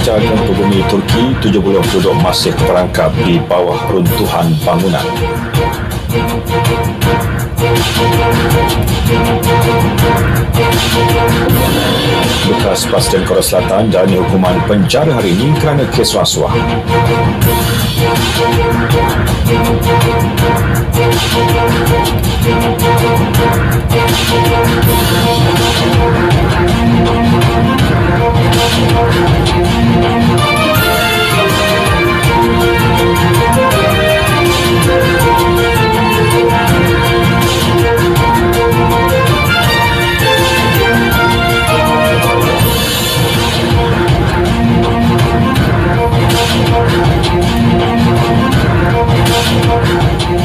70 penduduk masih terperangkap di bawah runtuhan bangunan. Bekas Presiden Korea Selatan jalani hukuman penjara hari ini kerana kes rasuah.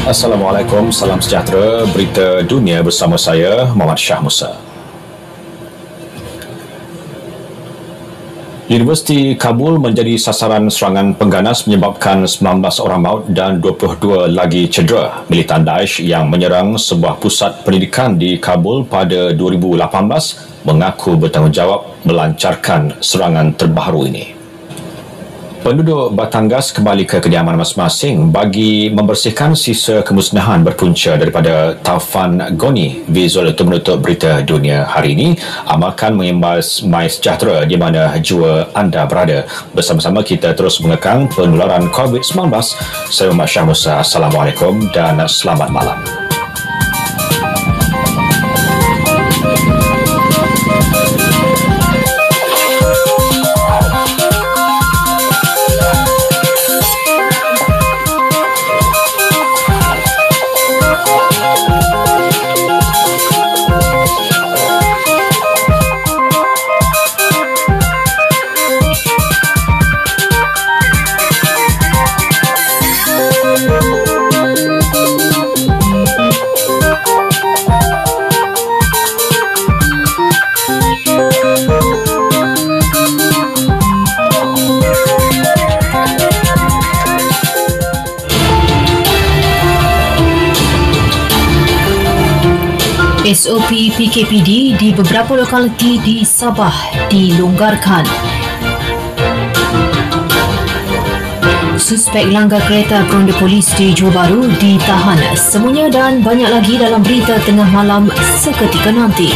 Assalamualaikum, salam sejahtera. Berita dunia bersama saya, Muhammad Shah Musa. Universiti Kabul menjadi sasaran serangan pengganas menyebabkan 19 orang maut dan 22 lagi cedera. Militan Daesh yang menyerang sebuah pusat pendidikan di Kabul pada 2018 mengaku bertanggungjawab melancarkan serangan terbaru ini. Penduduk Batangas kembali ke kediaman masing-masing bagi membersihkan sisa kemusnahan berpunca daripada Taufan Goni. Visual itu menutup berita dunia hari ini. Amalkan mengimbas My Sejahtera di mana jua anda berada. Bersama-sama kita terus mengekang penularan COVID-19. Saya Muhammad Syah Musa. Assalamualaikum dan selamat malam. SOP PKPD di beberapa lokaliti di Sabah dilonggarkan. Suspek langgar kereta peronda polis di Johor Bahru ditahan. Semuanya dan banyak lagi dalam berita tengah malam seketika nanti.